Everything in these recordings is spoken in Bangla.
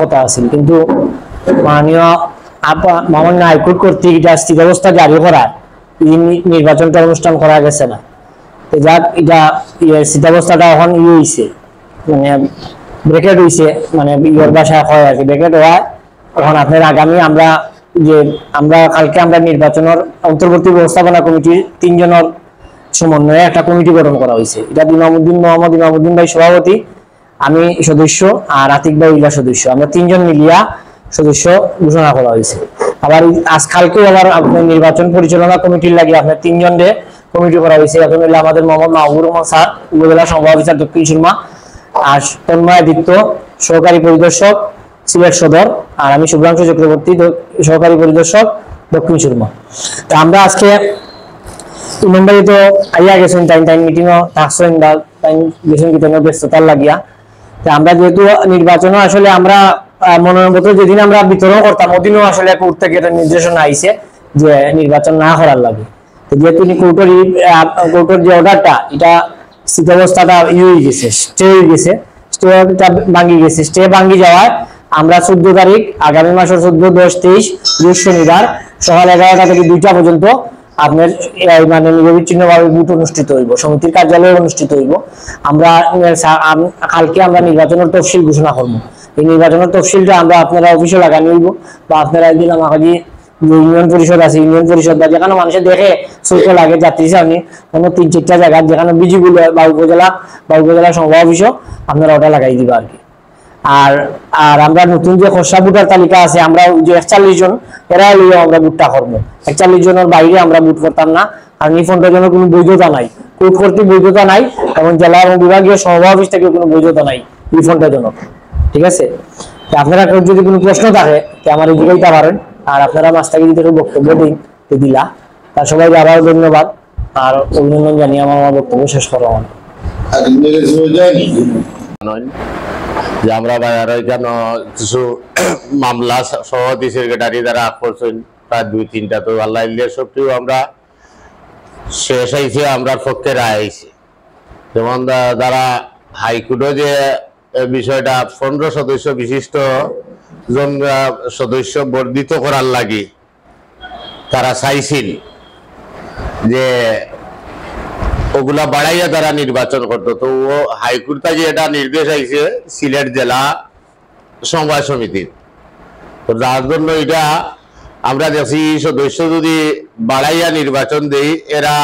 কথা কিন্তু মাননীয় হাইকোর্ট কর্তৃক জারি নির্বাচনটা অনুষ্ঠান করা গেছে না। যাক, এটা এখন ই হয়েছে মানে ব্রেকেট হয়েছে মানে ইয়ের বাসায় হয় আর কি, ব্রেকেট আপনার আগামী আমরা যে আমরা কালকে আমরা নির্বাচনের অন্তর্বর্তী ব্যবস্থাপনা কমিটির তিনজনের সমন্বয়ে একটা কমিটি গঠন করা হয়েছে এটা ইমামুদ্দিন মোহাম্মদ ইমামুদ্দিন ভাই সভাপতি আমি সদস্য আর আতিক ভাই ইলা সদস্য। আমরা তিনজন মিলিয়া সদস্য ঘোষণা করা হয়েছে। আবার আজ কালকেও আবার আপনার নির্বাচন পরিচালনা কমিটির লাগে আপনার তিনজন কমিটি করা হয়েছে। এখন হলো আমাদের মোহাম্মদ মাহবুর রহমান স্যার, উপজেলা সংবাদ অফিসার দক্ষিণ সুরমা আর তন্ময় আদিত্য, সহকারী পরিদর্শক, সিলেট সদর, আর আমি শুভ্রাংশু চক্রবর্তী সহকারী পরিদর্শক, দক্ষিণ সুরমা তা আমরা আজকে ইমামবাড়ি তো আইয়া গেছেন টাইম টাইম মিটিংও থাকছেন বা টাইম গেছেন কি ব্যস্ততার লাগিয়া। আমরা যেহেতু নির্বাচনও আসলে আমরা মনোনয়নপত্র যেদিন আমরা বিতরণ করতাম, ওদিনও আসলে কোর্ট থেকে একটা নির্দেশনা আইছে যে নির্বাচন না করার লাগে। যেহেতু কোর্টের কোর্টের যে অর্ডারটা, এটা স্থিতাবস্থাটা ইয়ে হয়ে গেছে, স্টে হয়ে গেছে স্টেটা ভাঙ্গি গেছে। স্টে ভাঙ্গি যাওয়ায় আমরা চোদ্দ তারিখ, আগামী মাসের চোদ্দ, দশ, তেইশ শনিবার সকাল এগারোটা থেকে দুইটা পর্যন্ত আপনার মানে নিরবিচ্ছিন্ন ভাবে ভোট অনুষ্ঠিত হইব, সমিতির কার্যালয়ে অনুষ্ঠিত হইব। আমরা কালকে আমরা নির্বাচনের তফসিল ঘোষণা করব। এই নির্বাচনের তফসিলটা আমরা আপনারা অফিসে লাগানো হইব বা আপনারা একদিন আমাকে ইউনিয়ন পরিষদ আছে, ইউনিয়ন পরিষদ বা যেখানে মানুষের দেখে চৌক লাগে যাত্রী সামনে কোনো তিন চারটা জায়গা যেখানে বিজিগুলো বা উপজেলা বা উপজেলা সংবাদ অফিসও আপনারা ওটা লাগাই দিবা আর কি। আর আর আমরা নতুন যে খসড়া ভোটার তালিকা আছে আমরা ওই যে একচল্লিশ জন এরা লইয়া আমরা ভোটটা করব। একচল্লিশ জনের বাইরে আমরা ভোট করতাম না আর নিফন্ডের জন্য কোনো বৈধতা নাই। কোর্ট কর্তৃক বৈধতা নাই এবং জেলা এবং বিভাগীয় সভা অফিস থেকে কোনো বৈধতা নাই রিফন্ডের জন্য। ঠিক আছে? তা আপনারা কেউ যদি কোনো প্রশ্ন থাকে তা আমার এই জিজ্ঞাসা পারেন। আর আপনারা মাস্টাকে যদি কেউ বক্তব্য দিন তো দিলা। তার সবাইকে আবার ধন্যবাদ। আর অভিনন্দন জানিয়ে আমার আমার বক্তব্য শেষ করা যে আমরা বাজারে কেন কিছু মামলা সহ সভাপতি সেক্রেটারি দ্বারা করছেন প্রায় দুই, তিনটা তো আল্লাহ সবটিও আমরা শেষ হয়েছে আমরা পক্ষে রায় আইছে যেমন যারা হাইকোর্টে যে বিষয়টা পনেরো সদস্য বিশিষ্ট জন সদস্য বর্ধিত করার লাগে, তারা চাইছিল যে ওগুলা বাড়াইয়া তারা নির্বাচন করতো। তো ও হাইকোর্ট থেকে এটা নির্দেশ আইছে, সিলেট জেলা সমবায় সমিতির। তো যার জন্য এটা আমরা দেখছি, সদস্য যদি বাড়াইয়া নির্বাচন দেই, এরা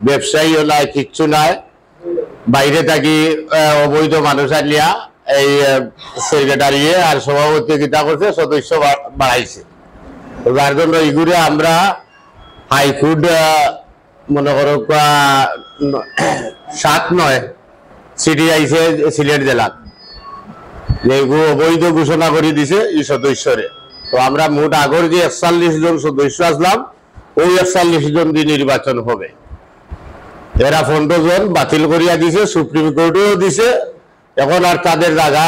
ব্যবসায়ী নাই, কিচ্ছু নাই। বাইরে থাকি অবৈধ মানুষ আনিয়া এই সেক্রেটারি আর সভাপতি কিতা করছে, সদস্য বাড়াইছে। তো যার জন্য এগুলো আমরা হাইকোর্ট মনে করো সাত নয় সিটি আইছে সিলেট জেলাত যে এগুলো অবৈধ ঘোষণা করে দিছে এই সদস্যরে। তো আমরা মোট আগর যে একচল্লিশ জন সদস্য আসলাম, ওই একচল্লিশ জন দিয়ে নির্বাচন হবে। এরা পনেরো জন বাতিল করিয়া দিছে, সুপ্রিম কোর্টেও দিছে। এখন আর তাদের জায়গা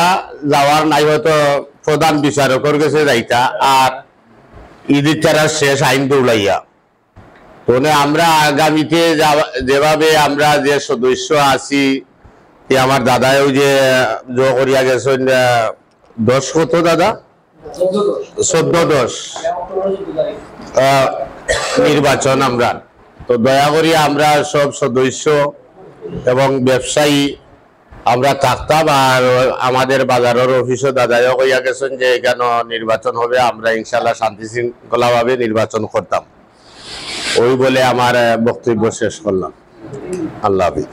যাওয়ার নাই, হয়তো প্রধান বিচারকের কাছে যাইতা। আর ঈদের তারা শেষ আইন দৌড়াইয়া তোনে আমরা আগামীতে যেভাবে আমরা যে সদস্য আছি আমার দাদাও যে জো করিয়া গেছেন দশ কত দাদা? চোদ্দ দশ। নির্বাচন আমরা। তো দয়া করি আমরা সব সদস্য এবং ব্যবসায়ী আমরা থাকতাম আর আমাদের বাজারের অফিসও দাদাও কইয়া গেছেন যে এখানে নির্বাচন হবে, আমরা ইনশাল্লাহ শান্তি শৃঙ্খলা ভাবে নির্বাচন করতাম। ওই বলে আমার বক্তব্য শেষ করলাম। আল্লাহ হাফিজ।